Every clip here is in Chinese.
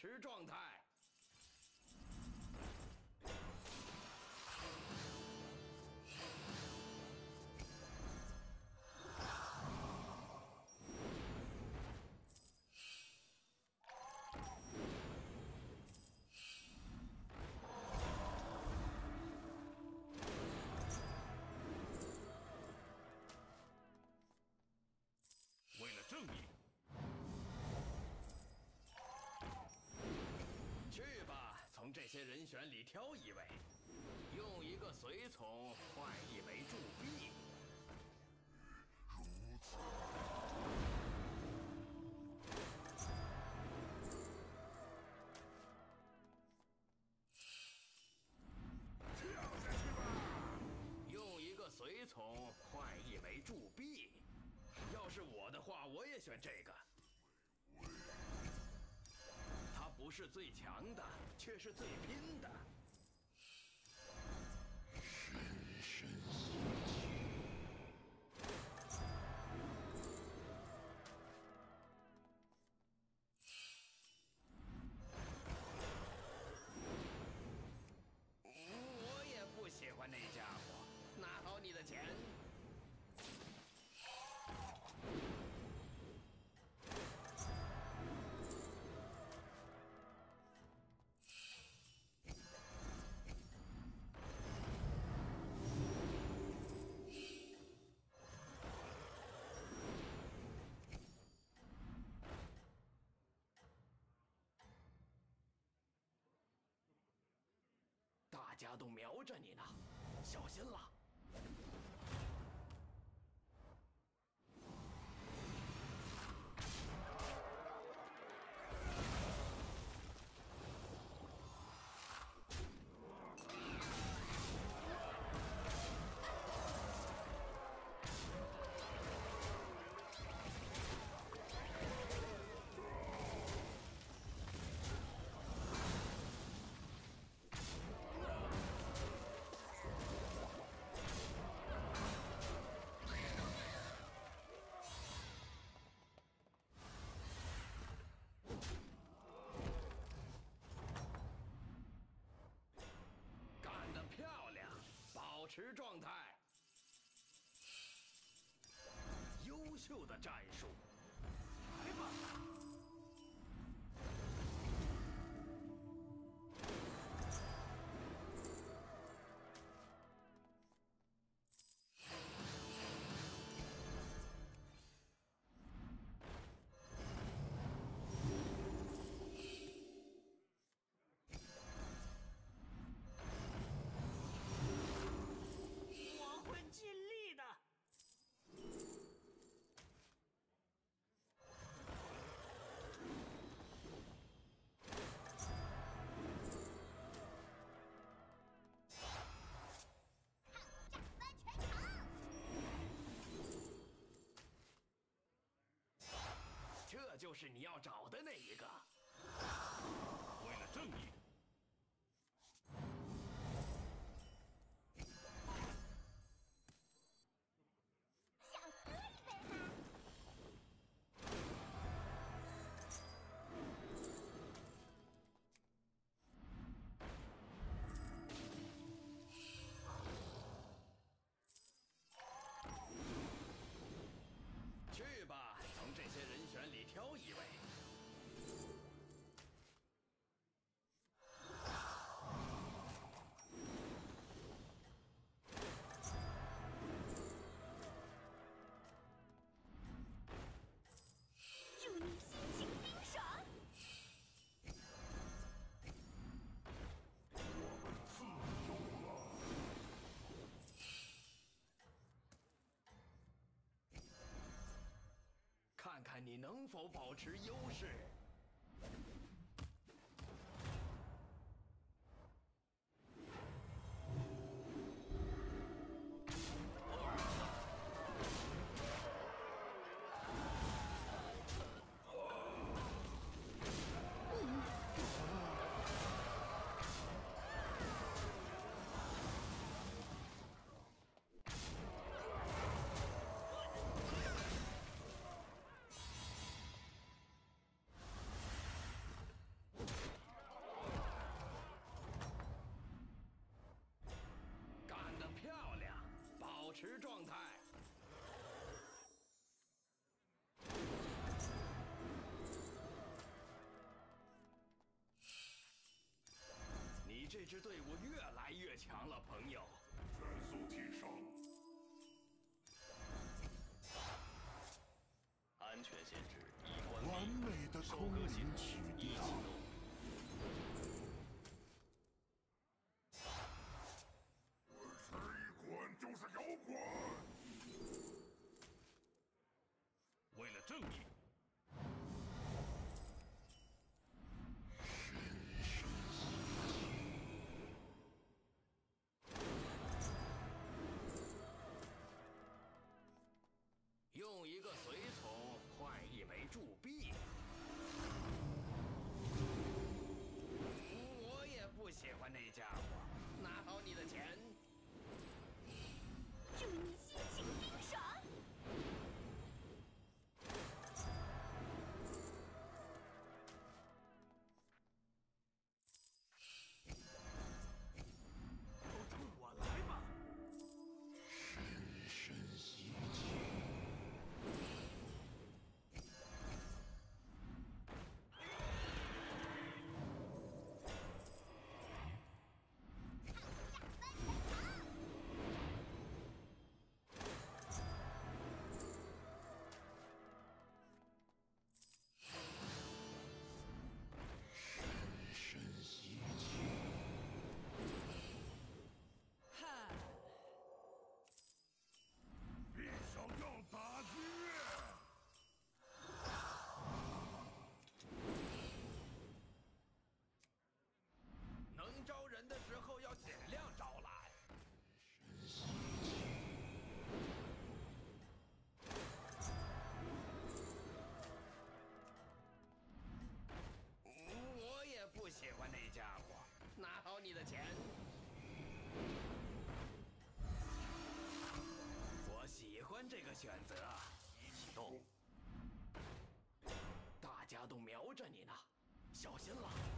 持状态。人选里挑一位，用一个随从换一枚铸币。跳下去吧！用一个随从换一枚铸币。要是我的话，我也选这个。不是最强的，却是最拼的。着你呢，小心了！持状态。优秀的战术，就是你要找的那一个。你能否保持优势。这支队伍越来越强了朋友。选择启动。大家都瞄着你呢小心了。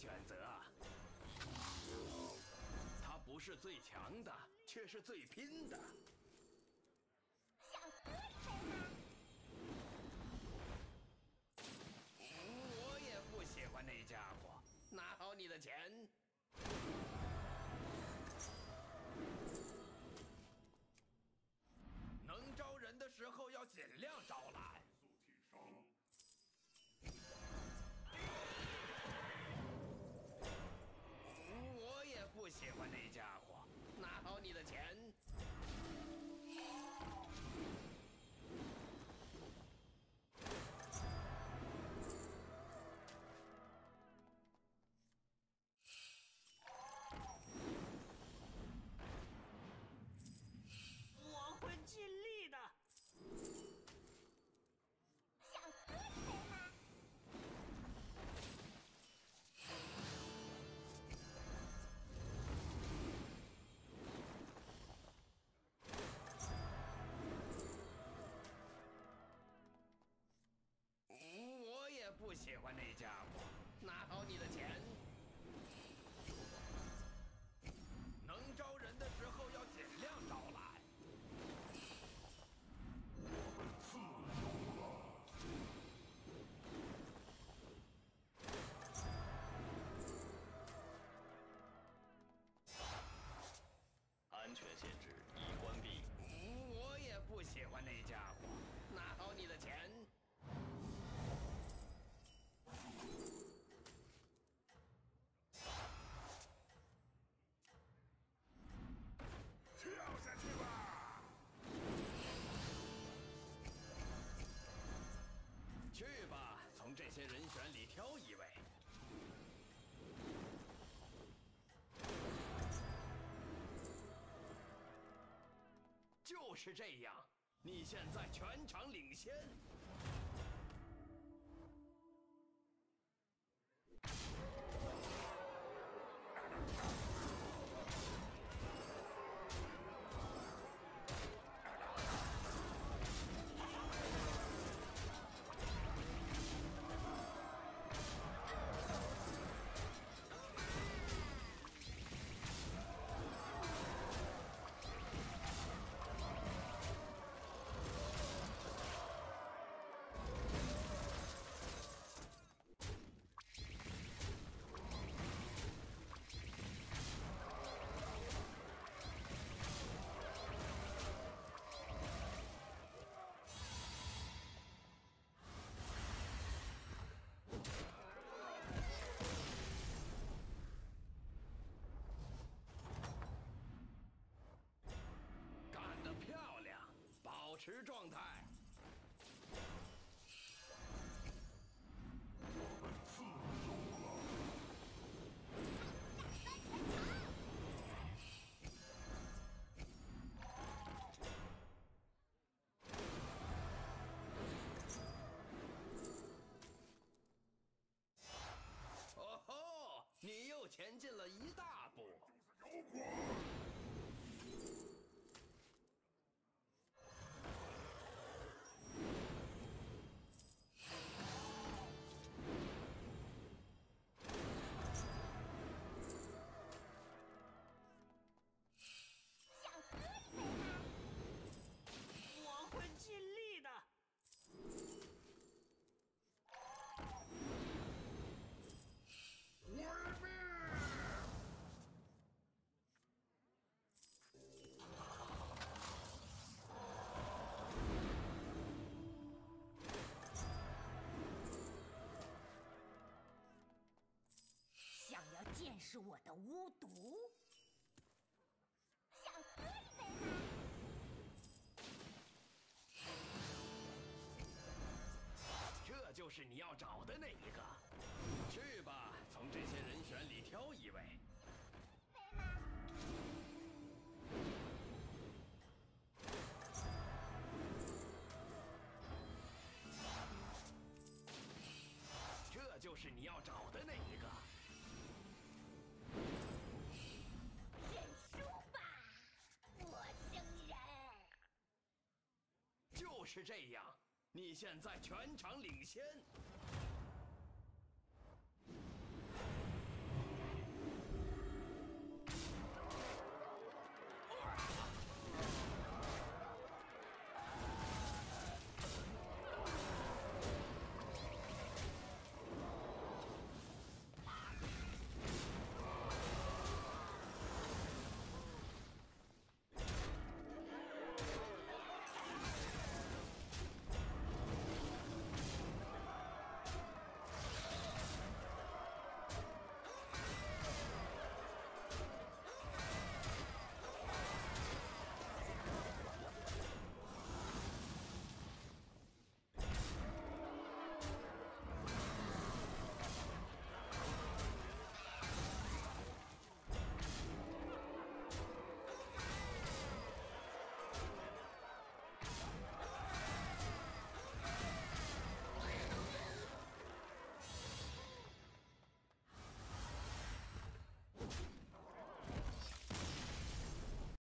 选择啊。他不是最强的却是最拼的。是这样，你现在全场领先。持状态。想要见识我的巫毒？想喝一杯吗？这就是你要找的那一个。去吧，从这些人选里挑一位。就是这样，你现在全场领先。